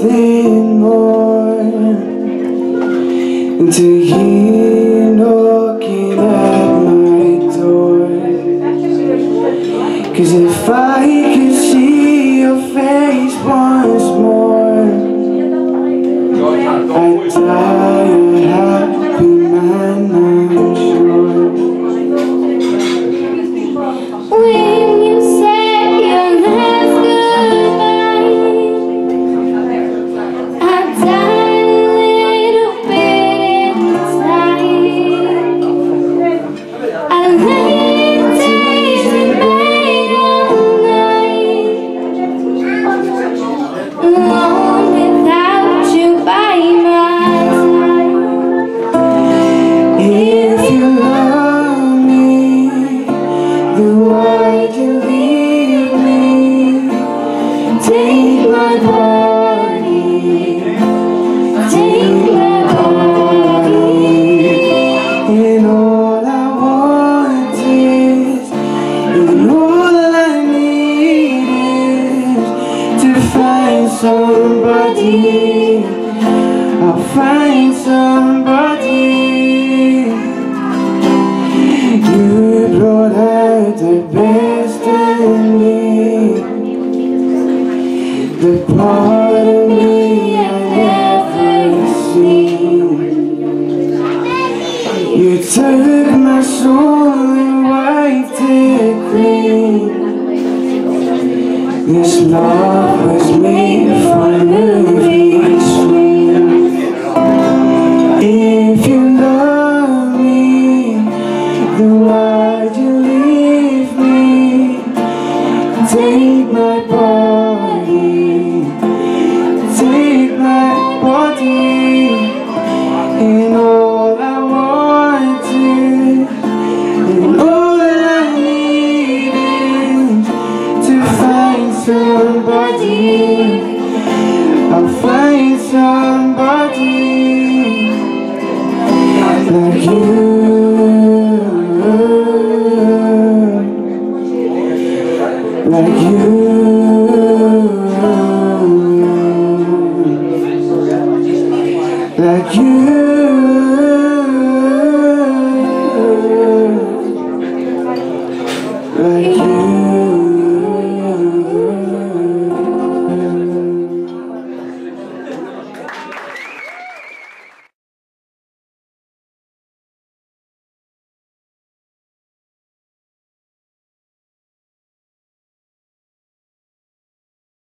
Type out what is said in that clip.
nothing to hear knocking at my door. Cause if I somebody. I'll find somebody. You brought out the best in me, the part of me I never seen. You took my soul and wiped it clean. This love was made for a movie screen. If you love me, then why'd you leave me? Take my body, I'll find somebody like you. Like you. Like you.